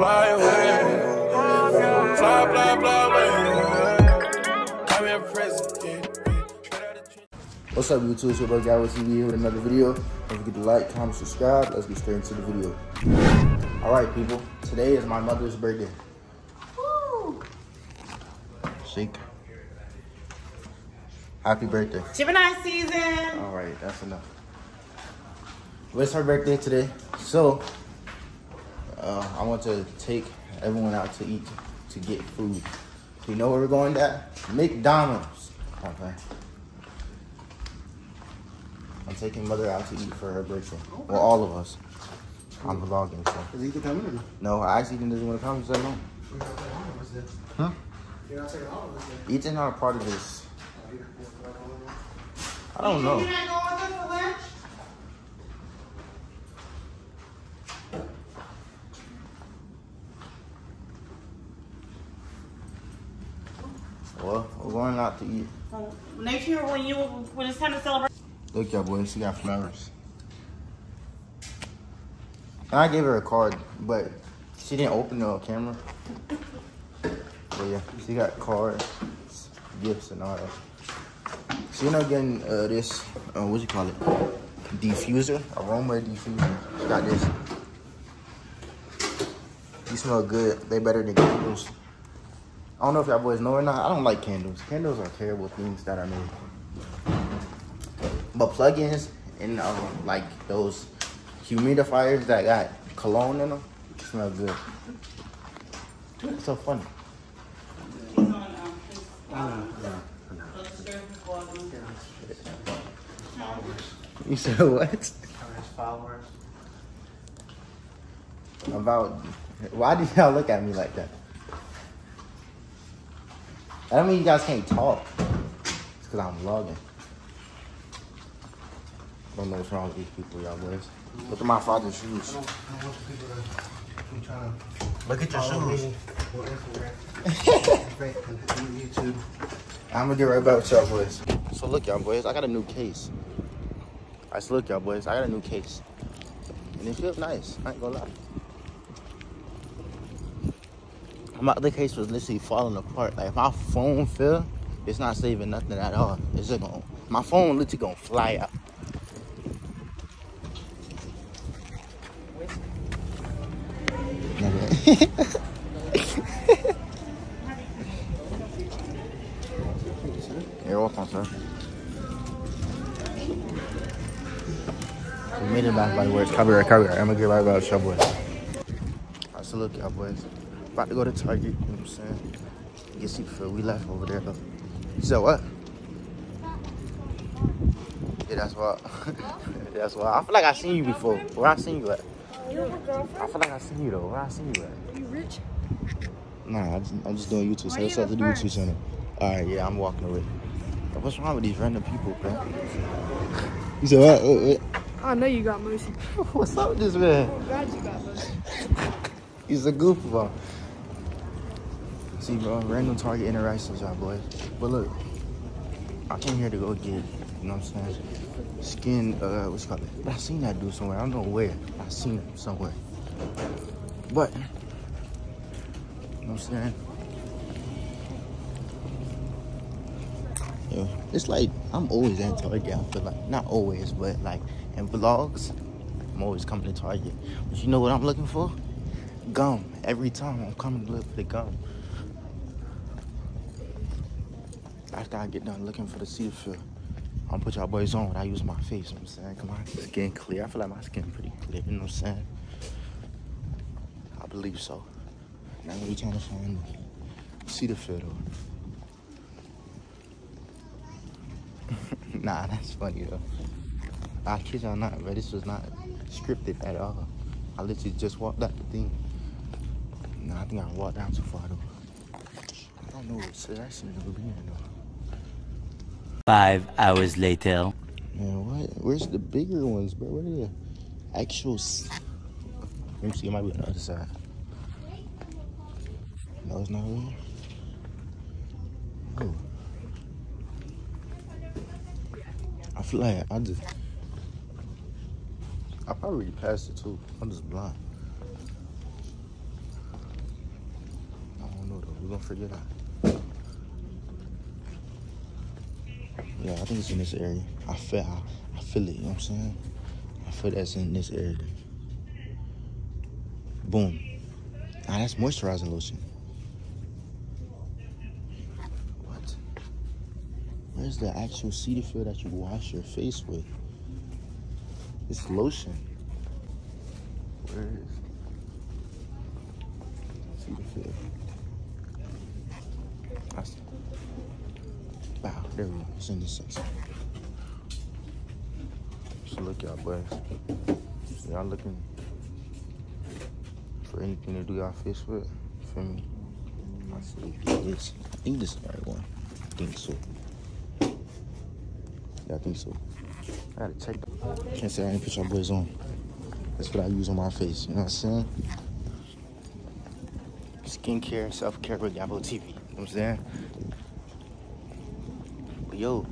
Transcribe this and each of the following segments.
Fly away. Fly, fly, fly away. I'm your president. What's up, YouTube? It's your boy Gavo TV here with another video. Don't forget to like, comment, subscribe. Let's get straight into the video. All right, people. Today is my mother's birthday. Woo! Shake. Happy birthday. Gemini season. All right, that's enough. Well, it's her birthday today, so uh, I want to take everyone out to eat to get food. Do You know where we're going? At McDonald's. Okay. I'm taking mother out to eat for her birthday. Well, all of us. I'm vlogging, so. Is he coming or no? No, I actually didn't want to come, so no. Huh? You're not taking all of us then. Ethan's not a part of this. I don't know. You're not going with us for lunch? Well, we're going out to eat. Make sure when you when it's time to celebrate. Look, y'all boys, she got flowers. And I gave her a card, but she didn't open the camera. But yeah, she got cards, gifts, and all that. She ended up getting uh, this, uh, what you call it? Diffuser, aroma diffuser. She got this. These smell good. They better than candles. I don't know if y'all boys know or not. I don't like candles. Candles are terrible things that I made. But plugins and um, like those humidifiers that got cologne in them smell good. It's so funny. You said what? About why do y'all look at me like that? I don't mean you guys can't talk. It's because I'm vlogging. Don't know what's wrong with these people, y'all boys. Look at my father's I shoes. don't, I don't want to to Look at your shoes. me on Instagram, Facebook, and YouTube. I'm gonna get right back with y'all boys. So look, y'all boys, I got a new case. I said, look, y'all boys, I got a new case, and it feels nice. I ain't gonna lie. My other case was literally falling apart. Like my phone fell, it's not saving nothing at all. It's just gonna, my phone literally gonna fly out. You're welcome, sir. We made it back by the words. Copyright, copyright. I'm gonna get right with y'all boys. Alright, so look, y'all boys. About to go to Target, you know what I'm saying? Get seafood. We left over there, though. You said what? Yeah, that's what. that's what. I feel like I seen you before. Where I seen you at? You have a girlfriend? I feel like I seen you, though. Where I seen you at? Are you rich? Nah, I just, I'm just doing YouTube. So you what's up to do YouTube channel? All right, yeah, I'm walking away. What's wrong with these random people, bro? You said what? what, what? Oh, I know you got mercy. What's up with this man? Oh, I'm glad you got mercy. He's a goofball. See, bro, random Target interactions, y'all boys. But look, I came here to go get, you know what I'm saying? Skin, uh, what's it called? But I seen that dude somewhere. I don't know where. I seen him somewhere. But, you know what I'm saying? Yeah, it's like I'm always at Target. I feel like not always, but like in vlogs, I'm always coming to Target. But you know what I'm looking for? Gum. Every time I'm coming to look for the gum. After I get done looking for the Cetaphil, I'm gonna put y'all boys on when I use my face. You know what I'm saying, come on, skin clear. I feel like my skin pretty clear. You know what I'm saying? I believe so. Now we trying to find the Cetaphil though. nah, that's funny though. I kid y'all not, but this was not scripted at all. I literally just walked out the thing. Nah, I think I walked down too far though. I don't know what selection it would be in though. Five hours later. Man, what? Where's the bigger ones, bro? What are the actual? Let me see. It might be on the other side. No, it's not here. Oh. I feel like I just. I probably passed it too. I'm just blind. I don't know though, we're gonna forget that. Yeah, I think it's in this area. I feel, I, I feel it. You know what I'm saying? I feel that's in this area. Boom. Nah, that's moisturizing lotion. What? Where's the actual Cetaphil that you wash your face with? It's lotion. Where is Cetaphil? I see. Wow, there we go. It's in this section. So look, y'all boys. Y'all looking for anything to do y'all face with? Feel me? I see this. I think this is the right one. I think so. Yeah, I think so. I gotta check. Can't say I ain't put y'all boys on. That's what I use on my face. You know what I'm saying? Skincare, self care with Gavo TV. You know what I'm saying? Yo,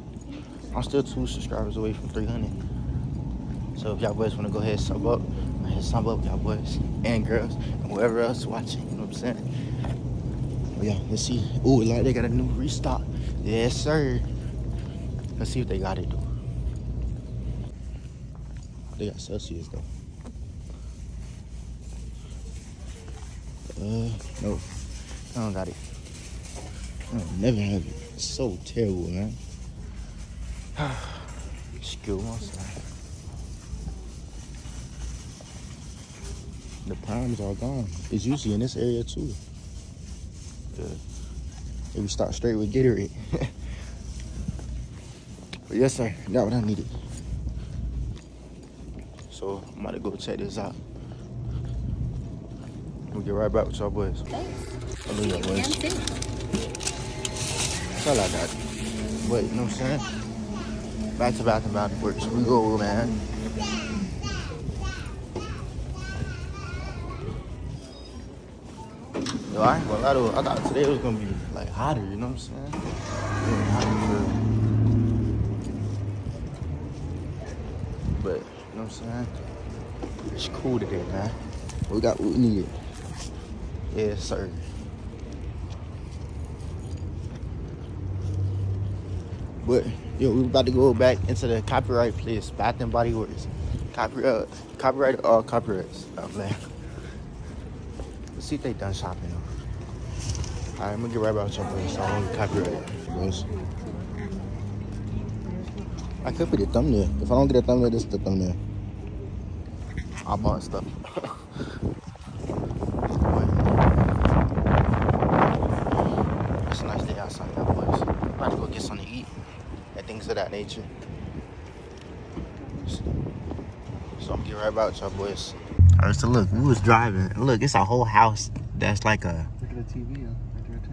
I'm still two subscribers away from 300. So if y'all boys want to go ahead and sub up, ahead sub up, y'all boys and girls and whoever else watching. You know what I'm saying? But yeah, let's see. Ooh, like they got a new restock. Yes, sir. Let's see what they got it do. They got Celsius though. Uh, no, I don't got it. I don't never have it. It's so terrible, man. Skill myself. The primes are gone. It's usually in this area too. Yeah. If we start straight with Gatorade. but yes, sir. Got what I needed. So I'm about to go check this out. We'll get right back with y'all boys. I know y'all boys. That's all I got. But you know what I'm saying? Back to Bath and Works. We go, man. Yo, I ain't gonna lie. I thought today was gonna be like hotter, you know what I'm saying? Hotter. But, you know what I'm saying? It's cool today, man. We got what we needed. Yes, sir. But yo, we about to go back into the copyright place, Bath and Body Works. Uh, copyright, copyright, all copyrights. Oh, I'm playing. Let's see if they done shopping though. Alright, I'm gonna get right about your place. So I don't copyright guys. I could put a thumbnail. If I don't get a thumbnail, this is the thumbnail. I bought stuff. It's a nice day outside, y'all boys. About to go get something to eat and things of that nature. So I'm getting right about y'all boys. Alright, so look, we was driving. Look, it's a whole house that's like a Look at the TV right there too.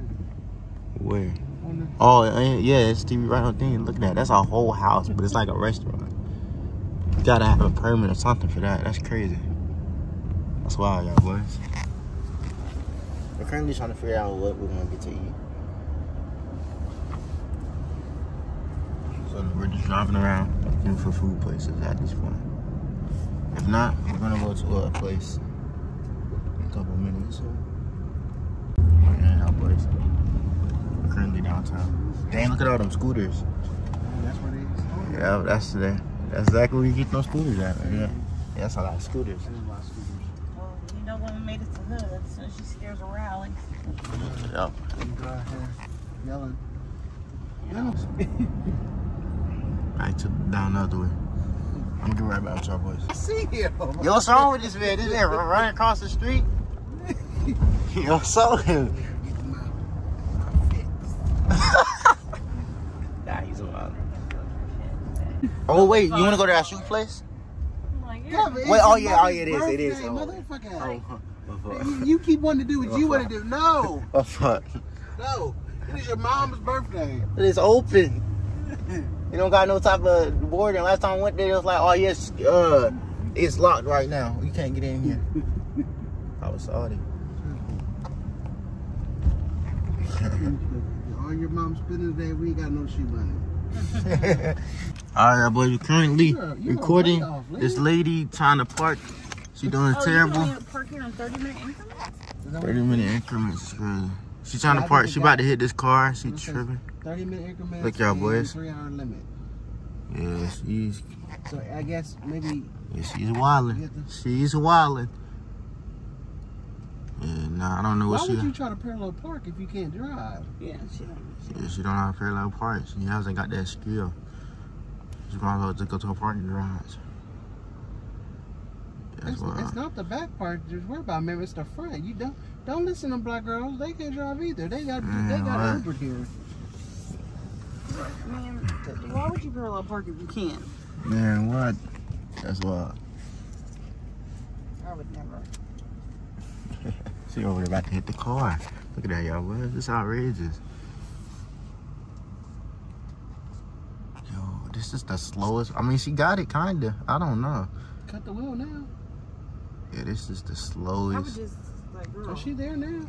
where? On the Oh yeah, it's TV right on thing. Look at that. That's a whole house, but it's like a restaurant. You gotta have a permit or something for that. That's crazy. That's wild, y'all boys. We're currently trying to figure out what we're gonna get to eat. We're just driving around looking for food places at this point. If not, we're gonna go to a place in a couple minutes. So, yeah, y'all boys. We're currently downtown. Dang, look at all them scooters. that's where they. Yeah, that's the, that's exactly where you get those scooters at. Yeah, yeah that's a lot of scooters. There's a lot of scooters. Well, you know when we made it to Hood, so she scares a rally. Yep. You drive here took down the other way. I'm gonna get right back with y'all boys. I see him. Yo, what's wrong with this man? This man running across the street. Yo, so him. nah, he's a wild. Oh wait, you wanna go to that shoe place? Like, Yeah, yeah. Wait, oh, yeah, oh, yeah, it is, it is. birthday, Oh. Motherfucker. Oh, oh, oh You, you keep wanting to do what you want to do. Oh, no, oh fuck. no. It is your mom's birthday. It's open. You don't got no type of boarding. Last time I went there, it was like, oh yes, uh, it's locked right now. You can't get in here. I was sorry. All your mom spending today, we ain't got no shoe money. All right, boys. We're currently You're you're recording way off, this lady trying to park. She doing Oh, terrible. You only park here 30 minute increments? 30 minute increments. is crazy. She trying Yeah, to park. She about to hit this car. She It tripping. 30 minute increments. Look, y'all boys. Three hour limit. Yeah, she's So I guess maybe yeah, she's wilding. She's wilding. Yeah, nah, I don't know why what she. Why would you try to parallel park if you can't drive? Yeah, she don't. Yeah, she don't know how to parallel park. She hasn't got that skill. She's might as well just go to a parking garage. That's It's, why. it's not the back part. Just worry about. Maybe it's the front. You don't don't listen to black girls. They can't drive either. They got mm, they got what? Uber here. Man, why would you parallel park if you can't? Man, what? That's why. I would never. She over there about to hit the car. Look at that, y'all. What? This outrageous. Yo, this is the slowest. I mean, she got it, kinda. I don't know. Cut the wheel now. Yeah, this is the I would slowest. Just like, girl. Oh, she there now.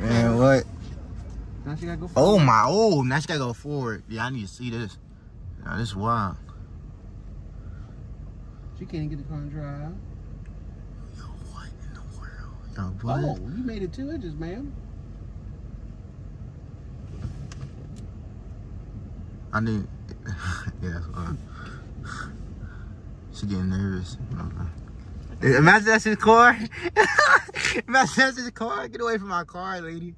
Man, what? Now she gotta go. Oh my! Oh, now she gotta go forward. Yeah, I need to see this. Now this is wild. She can't get the car and drive. Yo, what in the world? Yo, oh, what? Oh, you made it two inches, ma'am. I need. yeah, that's. She getting nervous. Uh-uh. Imagine that's his car. Imagine that's his car. Get away from my car, lady.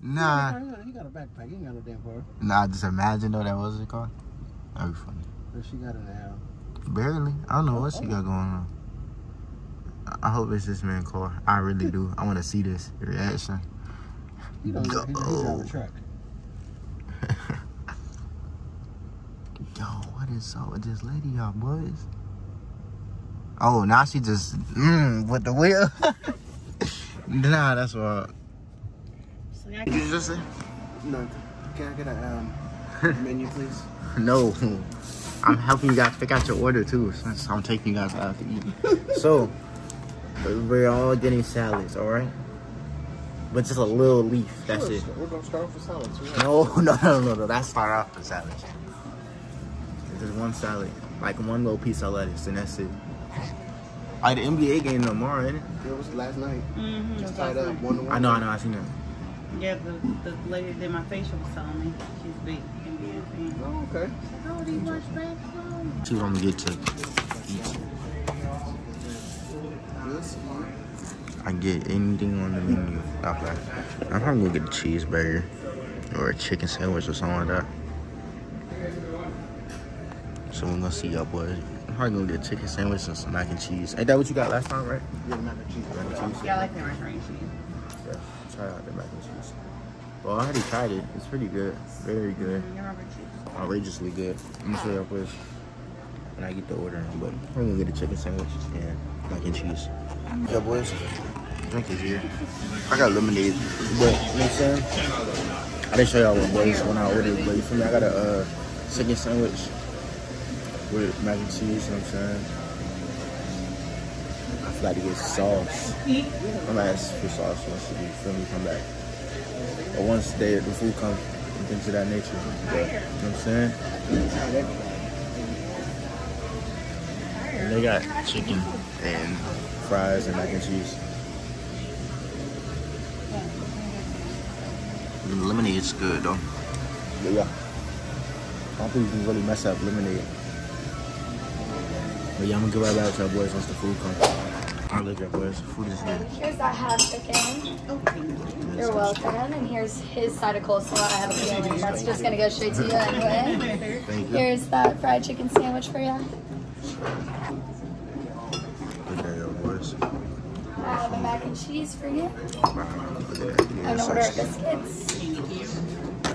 Nah, He got a backpack. He ain't got no damn car. nah. Just imagine though that was his car. That'd be funny. But she got it now. Barely. I don't know what she got oh. going on. I- hope it's this man's car. I really do. I want to see this reaction. He don't. He, he. Yo, what is up with this lady, y'all boys? Oh, now she just mm, with the wheel. nah, that's what. So You just say? No. Can I get a um, menu, please? No. I'm helping you guys pick out your order too, since I'm taking you guys out to eat. so, we're all getting salads, all right? But just a little leaf. That's it. We're gonna start off with salads. right? No, no, no, no, no. That's start off the salad. Just one salad, like one little piece of lettuce, and that's it. Like the NBA game tomorrow, ain't it? It was last night. Mm-hmm. Just tied up one to one. I know, I know, I seen that. Yeah, the, the lady that did my facial was telling me she's a big NBA fan. Oh, okay. Oh, do you watch basketball? See what I'm gonna get to eat. Yes. I get anything on the menu. Okay. I'm probably gonna get a cheeseburger or a chicken sandwich or something like that. So we're gonna see y'all boys. I'm probably gonna get a chicken sandwich and some mac and cheese. Ain't that what you got last time, right? Yeah, mac and cheese. Mac and cheese. Yeah, I like the macaroni and cheese. Yeah, try out the mac and cheese. Well, I already tried it. It's pretty good. Very good. Mm, Your rubber cheese. Outrageously good. I'm gonna show y'all boys when I get the order. But we're gonna get a chicken sandwich and mac and cheese. Yeah, boys. Drink is here. I got lemonade. But, you know what I'm saying? I didn't show y'all what boys when I ordered, but you feel me? I got a uh, chicken sandwich with mac and cheese, you know what I'm saying? I forgot to get sauce. I'm gonna ask for sauce once you feel me come back. Or once they, the food comes and things of that nature. But, you know what I'm saying? And they got chicken and fries and mac and cheese. The lemonade's good though. But yeah. I don't think you can really mess up lemonade. But yeah, I'm gonna get right back to our boys once the food comes. I'll look at boys. Food is good. Here's that half chicken. You're welcome. And here's his side of coleslaw. I have a feeling that's just gonna go straight to you anyway. Thank you. Here's that fried chicken sandwich for you. Look at y'all boys. I have a mac and cheese for you. Wow, look at that. An order of biscuits.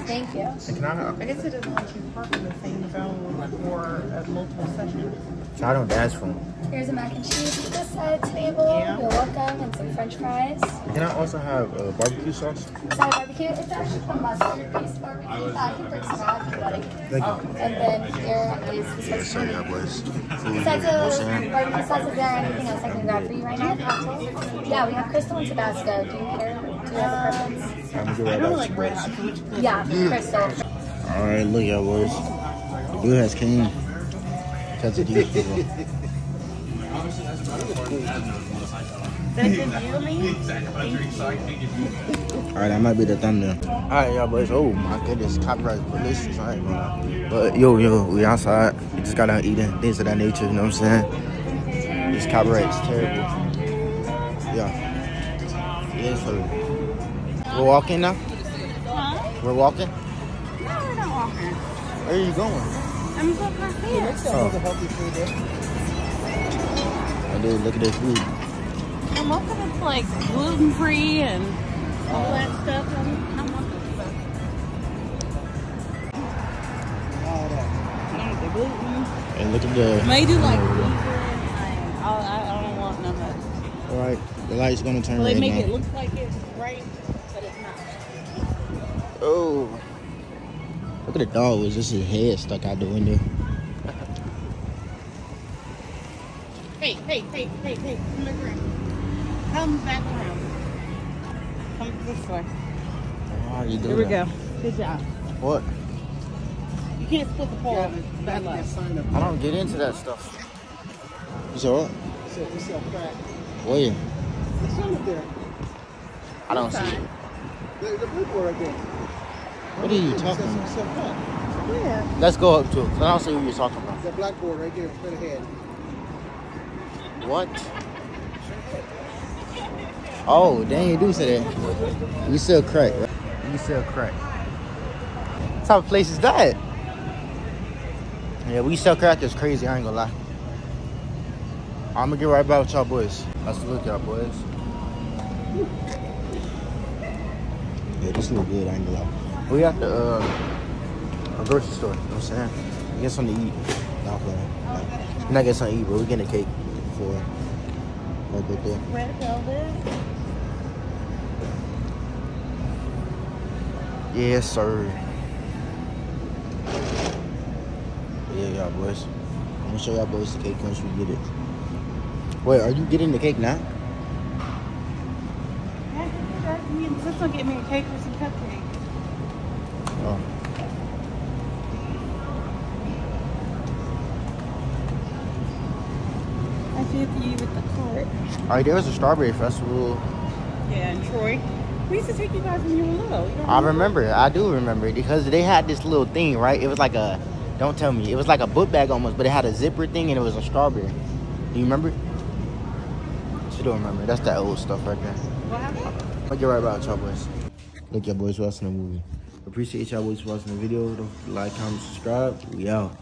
Thank you. And can I, I guess it doesn't let you park in the same zone for uh, multiple sessions. I don't dash phone. Here's a mac and cheese at this side table. Yeah. You're welcome. And some french fries. Can I also have uh, barbecue sauce? Side barbecue. It's actually the mustard based barbecue. I can bring some out if you like. Thank you. And then here is the Yeah, so special. y'all boys. Food, you know Besides the barbecue sauce, is there anything else I can grab for you right now? Yeah, we have Crystal and Tabasco. Do you care? Do you have a preference? I'm gonna get I right really back like red boys. apple. Yeah, Crystal. All right, look, y'all boys. The dude has came. Catch it, people. You and? Alright, that might be the thumbnail. Alright, y'all boys. Oh my goodness, copyright malicious. I ain't gonna. But yo, yo, we outside. We just got out eating things of that nature. You know what I'm saying? This copyright is terrible. Yeah. Yeah, so we're walking now. Huh? We're walking. No, we're not walking. Where are you going? I'm going to here. Oh. I do. Look at this food. I'm hoping it's like gluten free and all oh. that stuff. I'm, I'm hoping so. The gluten. And look at the. May do like vegan. and I, I, I don't want none of that. All right, the light's gonna turn Well, they red make now. it look like it's right, but it's not. Oh. Look at the dog. Was just his head stuck out the window? Hey, hey, hey, hey, hey, come back around. Come back around. Come this way. How you doing? Here we go. Good job. What? You can't split the pole. Bad luck. I don't get into that stuff. You said what? It said, it said crack. Where? The sign up there. I don't see it. The, the billboard right there. What are you talking about? it said crack. Yeah. Let's go up to it. I don't see what you're talking about. The blackboard right there, straight ahead. What? Oh, dang, you do say that. You sell crack, right? You sell crack. What type of place is that? Yeah, we sell crack that's crazy, I ain't gonna lie. I'm gonna get right back with y'all boys. Let's look y'all boys. Yeah, this look good, I ain't gonna lie. We at the uh, a grocery store, you know what I'm saying? Get something to eat. Not playing. Like, we're not getting something to eat, but we getting a cake for her birthday. Red velvet. Yes, sir. Yeah, y'all boys. I'm gonna show y'all boys the cake once we get it. Wait, are you getting the cake now? Yeah, You insist on getting me a cake or some cupcake. Oh. I did you with the cart. All right, there was a strawberry festival. Yeah, and Troy. We used to take you guys when you were little. You don't I remember, I do remember because they had this little thing, right? It was like a, don't tell me, it was like a book bag almost, but it had a zipper thing and it was a strawberry. Do you remember? She don't remember. That's that old stuff right there. What happened? I'll get right back with y'all boys. Look, y'all boys watching the movie. Appreciate y'all boys watching the video. Don't like, comment, subscribe. We out.